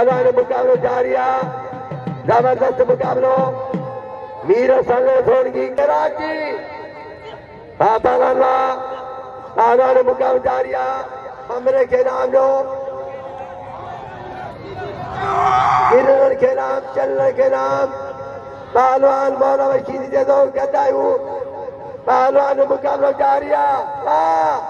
आगामी मुकाबलो जारिया जबरदस्त मुकाबलो मीर संग सोनगी कराची बाबा लाला आगामी मुकाबलो हमरे के नाम जो गिरन के नाम चलने के नाम पहलवान मौलाना शीदी दे दो गद्दाई हूँ पहलवान मुकाबलो जारिया वाह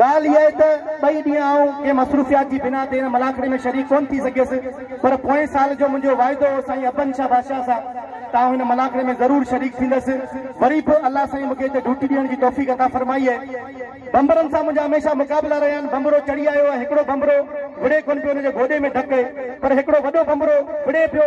ॻाल्हि इहा त ॿई दिया आऊं के मसरूफ़ियात जी बिना मलाखड़े में शरीक कोन थी सघेसि पर पोएं साल जो मुंहिंजो वाइदो अपन सा त हिन मलाखड़े में ज़रूरु शरीफ़ थींदसि वरी बि अला साईं ते ड्यूटी ॾियण जी तोहफ़ी का फरमाई है बम्बरनि सा मुझे हमेशा मुक़ाबला रहिया आहिनि बम्बरो चढ़ी आयो ऐं हिकिड़ो बम्बरो विड़े कोन पियो हिनजे में ढके पर हिकिड़ो वॾो बम्बरो विड़े पियो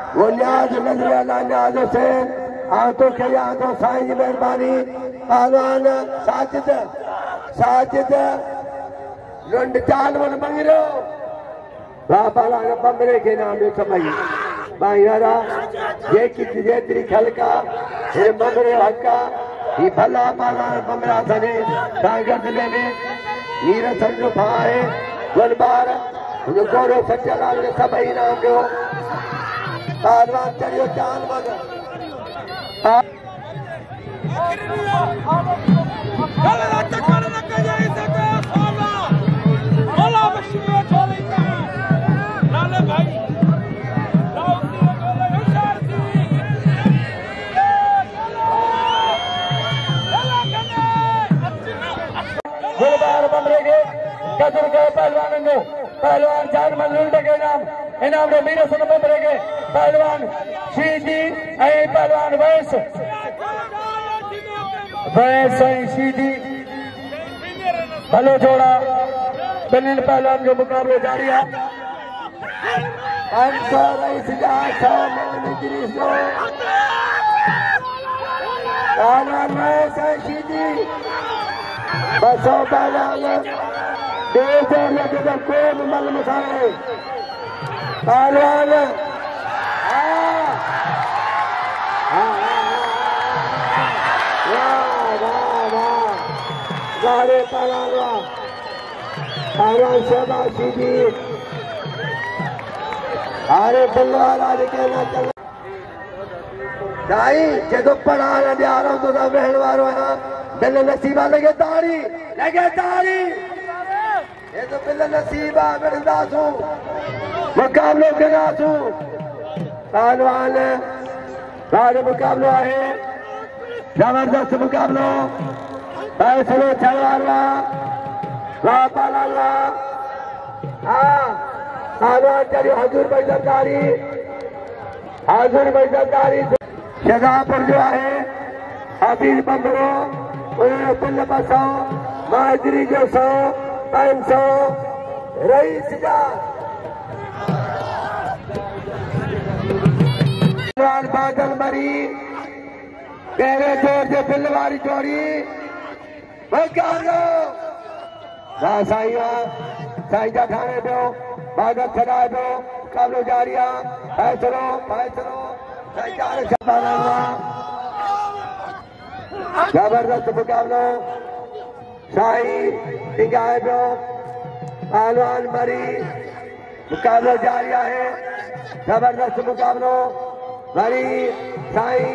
वो न्याज नजराना न्याज से आंखों के आंखों साईं जी महिरबानी पहलवान साजिद साजिद लुंड चाल मन मंगरो बाबाला बंगरे के नाम जो तो कमाई भाई यारा ये की जेतरी खलका हे बंगरे हक्का ही भला बाला बंगरा सने तांगर जिले में नीरज सर जो भाए वन बार हुन गोरो सच्चा लाल के सभई नाम जो तरबार चढ़ियो जान बदिला गुरबान बल रो गुरगो पहलवान चार मंजूर के नाम इनाम रमीना सोनभद्र के पहलवान श्री जी पहलवान वैस वैस ऐं श्री जोड़ा ॿिन्हिनि पहलवान जो मुक़ाबिलो जारी है अंसर पहलवान थो पढ़ारो त वेहण वारो आहियांल नसीब ये तो बिल नसीबा बिरदास मुकाबलो के पहलवान भारी मुकाबलो है जबरदस्त मुकाबलो फैसलो चलवाना लापाला हाँ पहलवान तेरी हजूर बैठकारी हजूर बैठकारी शेखापुर जो है हबीब बंगड़ो पुल बसाओ माजरी जो सौ તમસો રઈ સજા રાજ બાગલ મરી કહેર દોર સે ભિલવારી ચોરી વો કરનો ખાસાઈ સાઈજા ખાને દો બાગ સગાએ દો કાળો જાડિયા એ ચલો ભાઈ ચલો સૈતાર જતા રવા જબરદસ્ત પકાવનો શાઈ सिंगाए ब्लॉक पहलवान मरी मुकाबला जारिया है जबरदस्त मुकाबलो मरी साई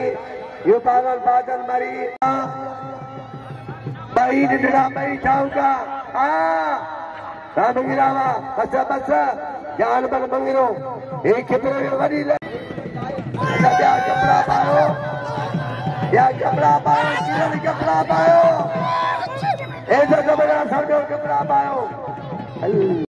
युपावन बादल मरी मई निजला मई छाऊंगा राम गिरावा बस बस जान बल मंगिरो एक कितने वरी ले 还有。